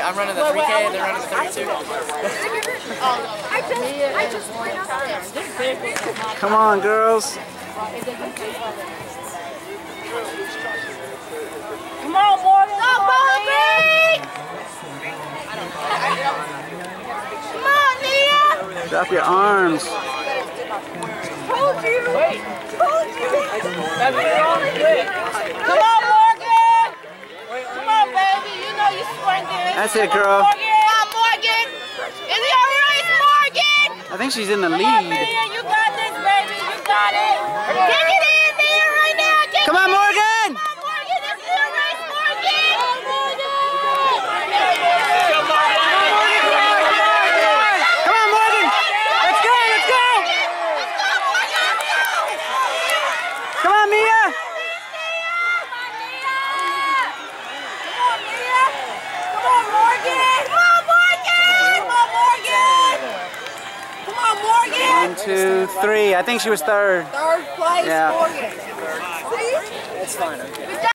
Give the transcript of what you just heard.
I, I'm running the 3K, they're running the 32. Um, I just, I just went up. Come on, girls. Come on, Morgan. Go, Bobby! Come on, Nia. Drop your arms. Told you. Told you. That's wrong. Come on, Morgan. Come on, baby. You know you sprinting. That's it, girl. Morgan. Come on, Morgan. Is it all right, Morgan? I think she's in the Come on, lead. Mia. You got this, baby. You got it. Get it in there right now. Get Come on, Morgan. Come on, Morgan. This is your race, Morgan. Come on, Morgan. Let's go, let's go. Come on, Mia. Come on, Morgan! Come on, Morgan! Come on, Morgan! Come on, Morgan! One, two, three. I think she was third. Third place, Yeah. Morgan. See? It's fine, okay.